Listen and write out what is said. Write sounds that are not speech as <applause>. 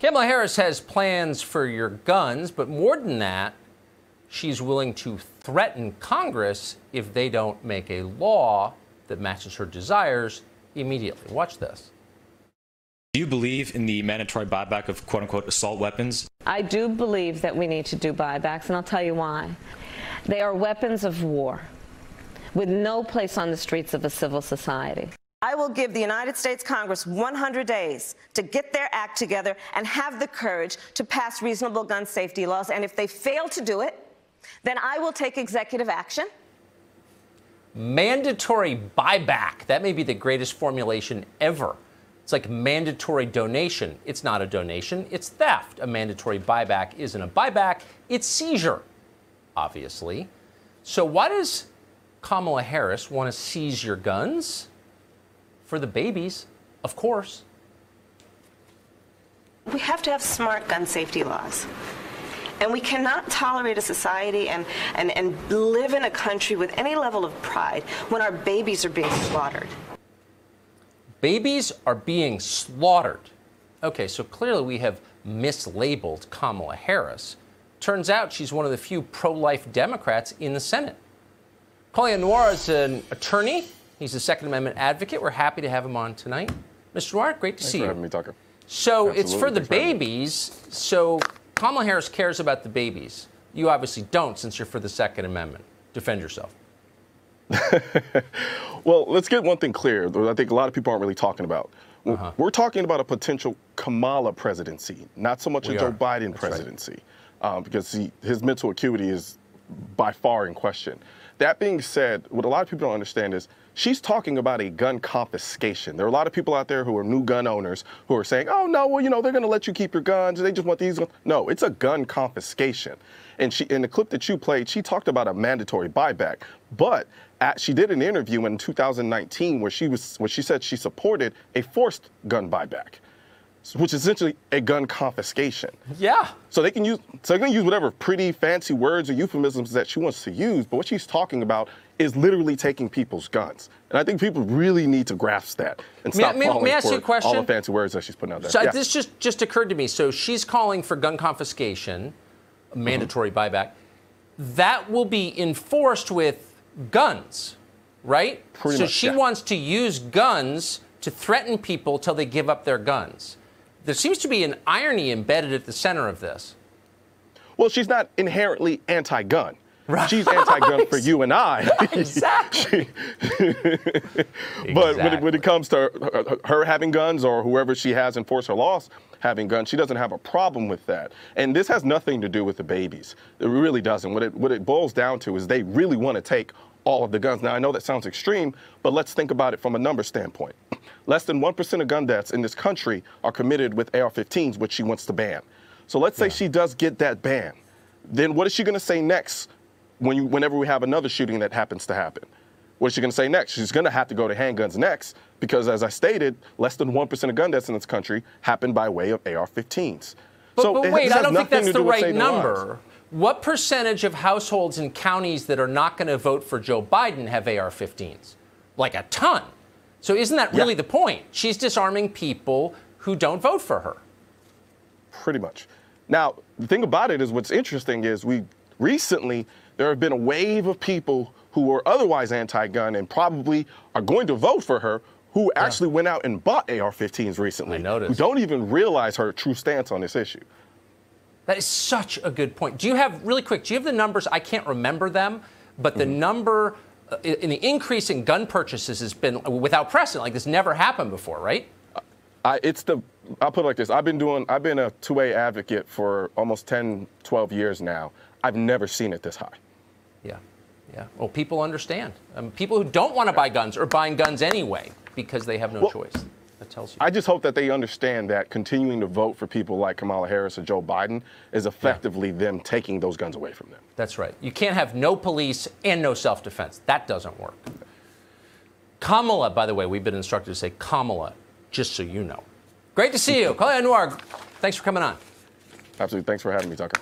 Kamala Harris has plans for your guns, but more than that, she's willing to threaten Congress if they don't make a law that matches her desires immediately. Watch this. Do you believe in the mandatory buyback of quote unquote assault weapons? I do believe that we need to do buybacks, and I'll tell you why. They are weapons of war with no place on the streets of a civil society. I will give the United States Congress 100 days to get their act together and have the courage to pass reasonable gun safety laws. And if they fail to do it, then I will take executive action. Mandatory buyback. That may be the greatest formulation ever. It's like mandatory donation. It's not a donation, it's theft. A mandatory buyback isn't a buyback, it's seizure, obviously. So, why does Kamala Harris want to seize your guns? For the babies, of course. We have to have smart gun safety laws. And we cannot tolerate a society and, and, and live in a country with any level of pride when our babies are being slaughtered. Babies are being slaughtered. Okay, so clearly we have mislabeled Kamala Harris. Turns out she's one of the few pro life Democrats in the Senate. Colion Noir is an attorney. He's a Second Amendment advocate. We're happy to have him on tonight. Mr. Noir, great to Thanks see for you. having me, Tucker. So Absolutely. it's for the Thanks for babies. So Kamala Harris cares about the babies. You obviously don't since you're for the Second Amendment. Defend yourself. <laughs> Well, let's get one thing clear that I think a lot of people aren't really talking about. Uh-huh. We're talking about a potential Kamala presidency, not so much We a Joe are. Biden That's right. presidency, um, because he, his mental acuity is by far in question. That being said, what a lot of people don't understand is she's talking about a gun confiscation. There are a lot of people out there who are new gun owners who are saying, oh, no, well, you know, they're going to let you keep your guns. They just want these. No, it's a gun confiscation. And she, in the clip that you played, she talked about a mandatory buyback. But at, she did an interview in 2019 where she was, where she said she supported a forced gun buyback, which is essentially a gun confiscation. Yeah. So they can use so they're gonna use whatever pretty fancy words or euphemisms that she wants to use, but what she's talking about is literally taking people's guns. And I think people really need to grasp that and May stop may- falling may ask for you a question? all the fancy words that she's putting out there. So Yeah. this just just occurred to me. So she's calling for gun confiscation, a mm-hmm. mandatory buyback. That will be enforced with guns, right? Pretty so much, she yeah. wants to use guns to threaten people till they give up their guns. There seems to be an irony embedded at the center of this. Well, she's not inherently anti-gun. Right. She's anti-gun for <laughs> you and I. Exactly. <laughs> But when it, when it comes to her, her having guns or whoever she has enforced her laws having guns, she doesn't have a problem with that. And this has nothing to do with the babies. It really doesn't. What it, what it boils down to is they really want to take all of the guns. Now, I know that sounds extreme, but let's think about it from a number standpoint. Less than 1% of gun deaths in this country are committed with AR 15s, which she wants to ban. So let's say she does get that ban. Then what is she going to say next when you, whenever we have another shooting that happens to happen? What is she going to say next? She's going to have to go to handguns next because, as I stated, less than 1% of gun deaths in this country happen by way of AR 15s. But, but wait, I don't think that's the do right saving lives. number. What percentage of households in counties that are not going to vote for Joe Biden have AR 15s? Like a ton. So isn't that really Yeah. the point? She's disarming people who don't vote for her. Pretty much. Now, the thing about it is what's interesting is we recently there have been a wave of people who were otherwise anti-gun and probably are going to vote for her who actually went out and bought AR-15s recently. I noticed. Who don't even realize her true stance on this issue. That is such a good point. Do you have, really quick, do you have the numbers? I can't remember them, but the Mm-hmm. number in the increase in gun purchases has been without precedent. Like this never happened before, right? I, it's the I'll put it like this. I've been doing I've been a 2A advocate for almost 10, 12 years now. I've never seen it this high. Yeah, yeah. Well, people understand. Um, people who don't want to buy guns are buying guns anyway because they have no Well, choice. That tells you. I just hope that they understand that continuing to vote for people like Kamala Harris or Joe Biden is effectively them taking those guns away from them. That's right. You can't have no police and no self defense. That doesn't work. Kamala, by the way, we've been instructed to say Kamala, just so you know. Great to see you. <laughs> Colion Noir, thanks for coming on. Absolutely. Thanks for having me, Tucker.